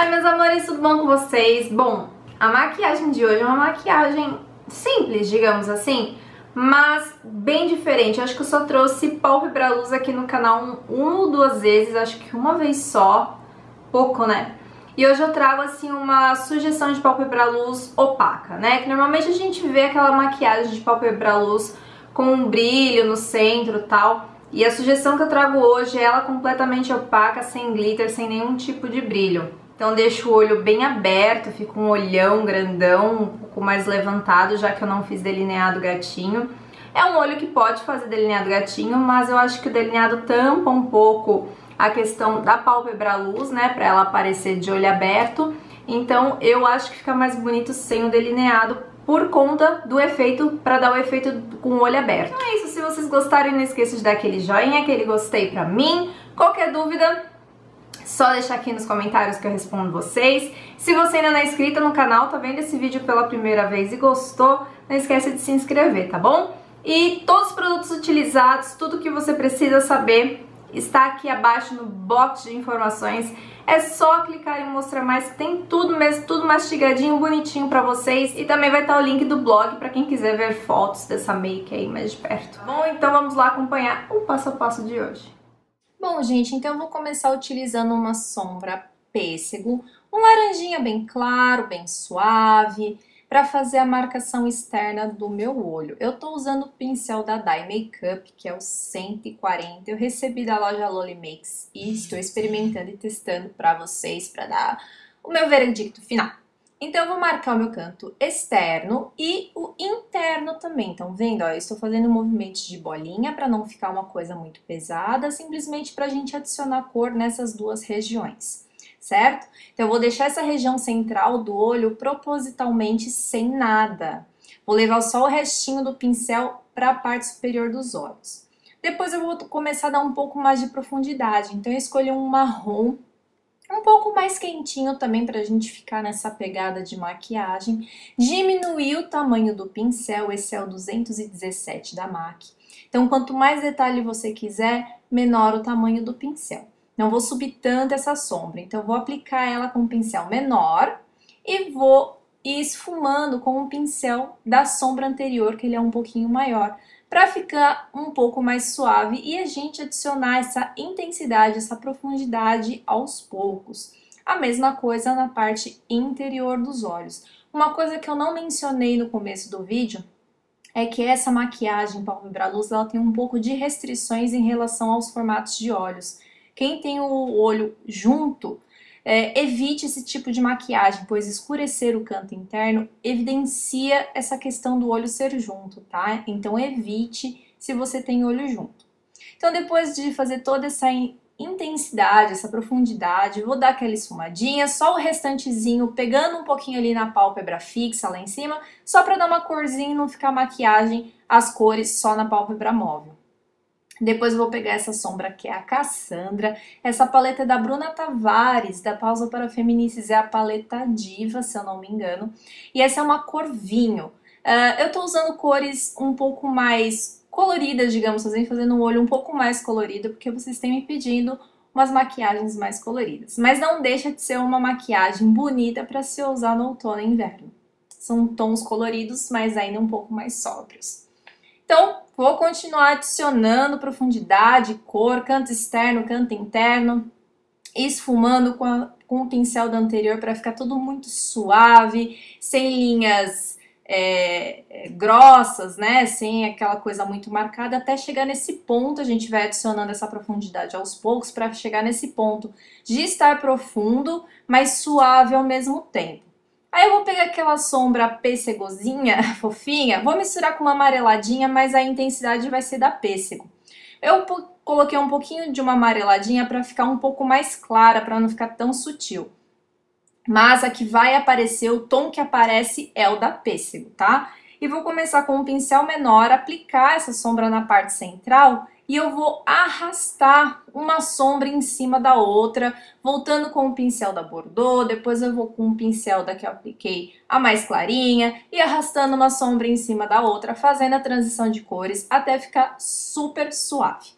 Oi meus amores, tudo bom com vocês? Bom, a maquiagem de hoje é uma maquiagem simples, digamos assim, mas bem diferente. Acho que eu só trouxe pálpebra luz aqui no canal uma ou duas vezes, acho que uma vez só, pouco, né? E hoje eu trago, assim, uma sugestão de pálpebra luz opaca, né? Que normalmente a gente vê aquela maquiagem de pálpebra luz com um brilho no centro e tal. E a sugestão que eu trago hoje é ela completamente opaca, sem glitter, sem nenhum tipo de brilho. Então deixo o olho bem aberto, fica um olhão grandão, um pouco mais levantado, já que eu não fiz delineado gatinho. É um olho que pode fazer delineado gatinho, mas eu acho que o delineado tampa um pouco a questão da pálpebra luz, né, pra ela aparecer de olho aberto. Então eu acho que fica mais bonito sem o delineado por conta do efeito, para dar o efeito com o olho aberto. Então é isso, se vocês gostarem, não esqueça de dar aquele joinha, aquele gostei pra mim. Qualquer dúvida, só deixar aqui nos comentários que eu respondo vocês. Se você ainda não é inscrito no canal, tá vendo esse vídeo pela primeira vez e gostou, não esquece de se inscrever, tá bom? E todos os produtos utilizados, tudo que você precisa saber está aqui abaixo no box de informações. É só clicar em mostrar mais, tem tudo mesmo, tudo mastigadinho, bonitinho pra vocês. E também vai estar o link do blog pra quem quiser ver fotos dessa make aí mais de perto. Bom, então vamos lá acompanhar o passo a passo de hoje. Bom, gente, então eu vou começar utilizando uma sombra pêssego, um laranjinha bem claro, bem suave, para fazer a marcação externa do meu olho. Eu tô usando o pincel da Dye Makeup, que é o 140. Eu recebi da loja Loli Makes e estou experimentando e testando para vocês, para dar o meu veredicto final. Então, eu vou marcar o meu canto externo e o interno também. Então, vendo? Ó, eu estou fazendo movimentos de bolinha para não ficar uma coisa muito pesada, simplesmente para a gente adicionar cor nessas duas regiões certo? Então eu vou deixar essa região central do olho propositalmente sem nada. Vou levar só o restinho do pincel para a parte superior dos olhos. Depois eu vou começar a dar um pouco mais de profundidade, então eu escolhi um marrom um pouco mais quentinho também para a gente ficar nessa pegada de maquiagem. Diminuir o tamanho do pincel, esse é o 217 da MAC. Então, quanto mais detalhe você quiser, menor o tamanho do pincel. Não vou subir tanto essa sombra, então vou aplicar ela com um pincel menor e vou esfumando com o pincel da sombra anterior, que ele é um pouquinho maior, para ficar um pouco mais suave e a gente adicionar essa intensidade, essa profundidade aos poucos. A mesma coisa na parte interior dos olhos. Uma coisa que eu não mencionei no começo do vídeo é que essa maquiagem Palma Luz ela tem um pouco de restrições em relação aos formatos de olhos. Quem tem o olho junto, é, evite esse tipo de maquiagem, pois escurecer o canto interno evidencia essa questão do olho ser junto, tá? Então evite se você tem olho junto. Então depois de fazer toda essa intensidade, essa profundidade, vou dar aquela esfumadinha, só o restantezinho pegando um pouquinho ali na pálpebra fixa lá em cima, só para dar uma corzinha e não ficar maquiagem as cores só na pálpebra móvel. Depois vou pegar essa sombra que é a Cassandra. Essa paleta é da Bruna Tavares, da Pausa para Feminices, é a paleta Diva, se eu não me engano. E essa é uma cor vinho. Uh, eu tô usando cores um pouco mais coloridas, digamos assim, fazendo um olho um pouco mais colorido, porque vocês têm me pedindo umas maquiagens mais coloridas. Mas não deixa de ser uma maquiagem bonita para se usar no outono e inverno. São tons coloridos, mas ainda um pouco mais sóbrios. Então, vou continuar adicionando profundidade, cor, canto externo, canto interno, esfumando com, a, com o pincel da anterior para ficar tudo muito suave, sem linhas é, é, grossas, né? Sem aquela coisa muito marcada, até chegar nesse ponto. A gente vai adicionando essa profundidade aos poucos para chegar nesse ponto de estar profundo, mas suave ao mesmo tempo. Eu vou pegar aquela sombra pêssegozinha, fofinha, vou misturar com uma amareladinha, mas a intensidade vai ser da pêssego. Eu coloquei um pouquinho de uma amareladinha para ficar um pouco mais clara, para não ficar tão sutil. Mas a que vai aparecer, o tom que aparece é o da pêssego, tá? E vou começar com um pincel menor, aplicar essa sombra na parte central e eu vou arrastar uma sombra em cima da outra, voltando com o pincel da Bordeaux, depois eu vou com o pincel da que eu apliquei a mais clarinha e arrastando uma sombra em cima da outra, fazendo a transição de cores até ficar super suave.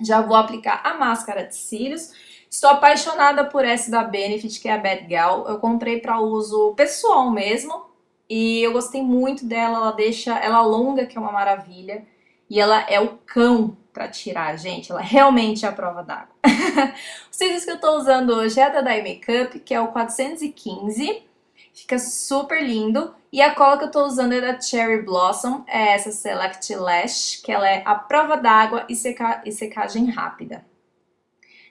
Já vou aplicar a máscara de cílios. Estou apaixonada por essa da Benefit, que é a Bad Gal. Eu comprei para uso pessoal mesmo e eu gostei muito dela. Ela deixa ela longa, que é uma maravilha, e ela é o cão para tirar, gente. Ela realmente é a prova d'água. Os cílios que eu estou usando hoje é da Dye Makeup, que é o 415. Fica super lindo. E a cola que eu estou usando é da Cherry Blossom, é essa Select Lash, que ela é a prova d'água e, seca e secagem rápida.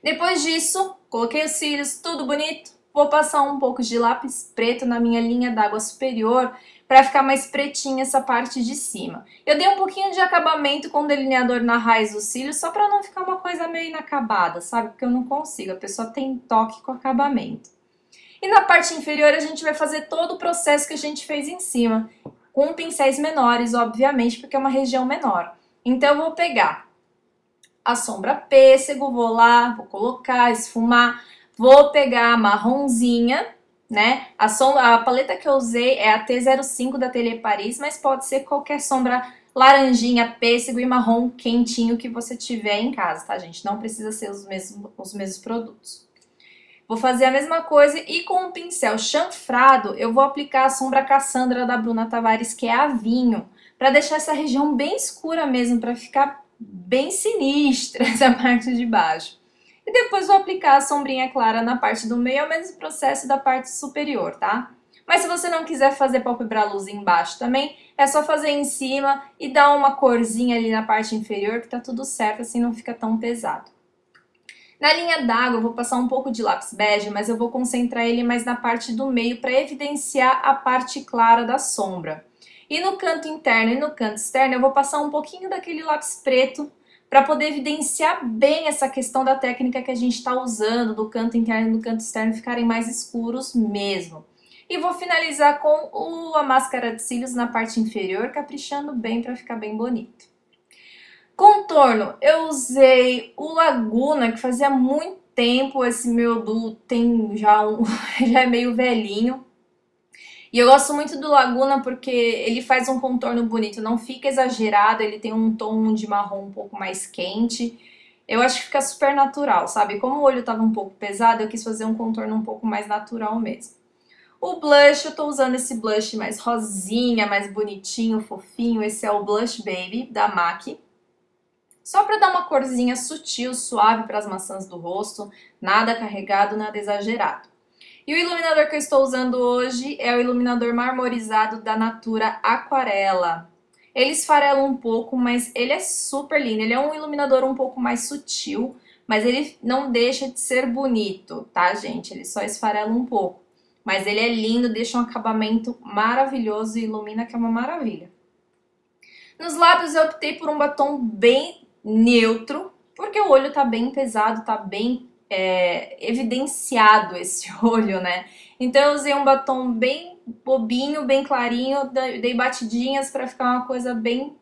Depois disso, coloquei os cílios, tudo bonito. Vou passar um pouco de lápis preto na minha linha d'água superior para ficar mais pretinha essa parte de cima. Eu dei um pouquinho de acabamento com delineador na raiz dos cílios, só para não ficar uma coisa meio inacabada, sabe? Porque eu não consigo, a pessoa tem toque com acabamento. E na parte inferior a gente vai fazer todo o processo que a gente fez em cima, com pincéis menores, obviamente, porque é uma região menor. Então eu vou pegar a sombra pêssego, vou lá, vou colocar, esfumar, vou pegar a marronzinha, né? A, sombra, a paleta que eu usei é a T05 da Atelier Paris, mas pode ser qualquer sombra laranjinha, pêssego e marrom quentinho que você tiver em casa, tá, gente? Não precisa ser os mesmos, os mesmos produtos. Vou fazer a mesma coisa e com um pincel chanfrado eu vou aplicar a sombra Cassandra da Bruna Tavares, que é a vinho, para deixar essa região bem escura mesmo, para ficar bem sinistra essa parte de baixo. E depois vou aplicar a sombrinha clara na parte do meio, é o mesmo processo da parte superior, tá? Mas se você não quiser fazer pálpebra luz embaixo também, é só fazer em cima e dar uma corzinha ali na parte inferior que tá tudo certo, assim não fica tão pesado. Na linha d'água eu vou passar um pouco de lápis bege, mas eu vou concentrar ele mais na parte do meio para evidenciar a parte clara da sombra. E no canto interno e no canto externo eu vou passar um pouquinho daquele lápis preto para poder evidenciar bem essa questão da técnica que a gente está usando, do canto interno e do canto externo ficarem mais escuros mesmo. E vou finalizar com o, a máscara de cílios na parte inferior, caprichando bem para ficar bem bonito. Contorno, eu usei o Laguna, que fazia muito tempo, esse meu duo tem já, um, já é meio velhinho, e eu gosto muito do Laguna porque ele faz um contorno bonito, não fica exagerado, ele tem um tom de marrom um pouco mais quente. Eu acho que fica super natural, sabe? Como o olho tava um pouco pesado, eu quis fazer um contorno um pouco mais natural mesmo. O blush, eu tô usando esse blush mais rosinha, mais bonitinho, fofinho. Esse é o Blush Baby, da MAC. Só pra dar uma corzinha sutil, suave para as maçãs do rosto. Nada carregado, nada exagerado. E o iluminador que eu estou usando hoje é o iluminador marmorizado da Natura Aquarela. Ele esfarela um pouco, mas ele é super lindo. Ele é um iluminador um pouco mais sutil, mas ele não deixa de ser bonito, tá, gente? Ele só esfarela um pouco. Mas ele é lindo, deixa um acabamento maravilhoso e ilumina que é uma maravilha. Nos lábios eu optei por um batom bem neutro, porque o olho tá bem pesado, tá bem é, evidenciado esse olho, né? Então eu usei um batom bem bobinho, bem clarinho, dei batidinhas para ficar uma coisa bem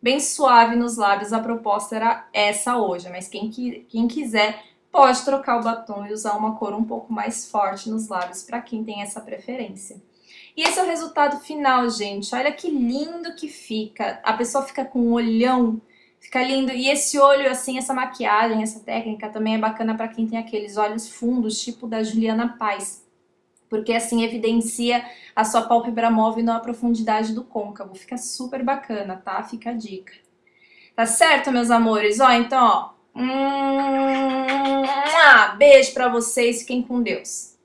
bem suave nos lábios. A proposta era essa hoje, mas quem, quem quiser pode trocar o batom e usar uma cor um pouco mais forte nos lábios para quem tem essa preferência. E esse é o resultado final, gente. Olha que lindo que fica. A pessoa fica com um olhão Fica lindo. E esse olho, assim, essa maquiagem, essa técnica também é bacana para quem tem aqueles olhos fundos, tipo da Juliana Paz. Porque assim evidencia a sua pálpebra móvel na profundidade do côncavo. Fica super bacana, tá? Fica a dica. Tá certo, meus amores? Ó, então, ó. Hum, beijo pra vocês. Fiquem com Deus.